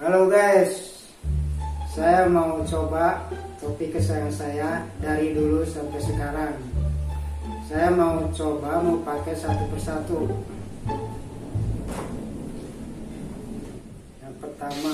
Halo guys, saya mau coba topi kesayangan saya dari dulu sampai sekarang. Saya mau coba mau pakai satu persatu. Yang pertama,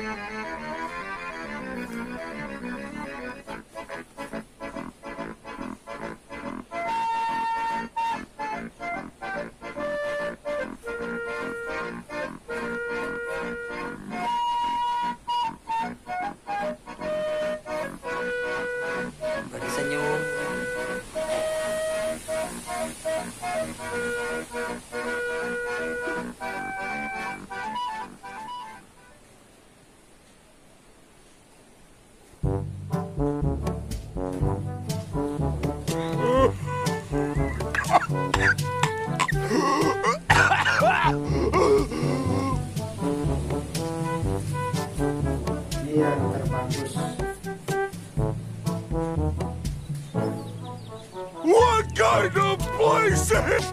bagi yang terbagus. What kind of place is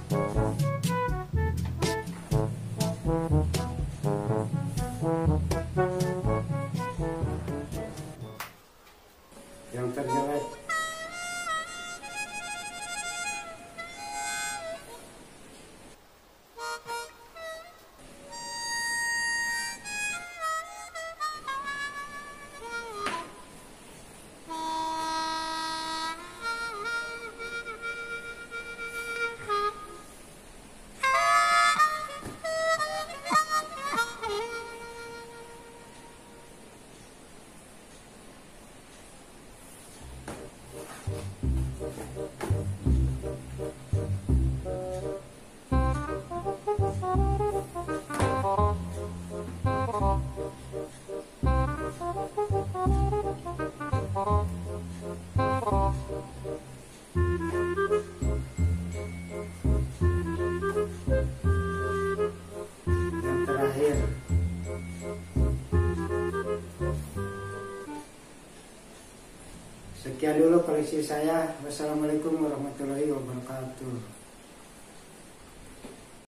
Yang terjelek. Yang terakhir. Sekian dulu koleksi saya. Wassalamualaikum warahmatullahi wabarakatuh.